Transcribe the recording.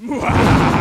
The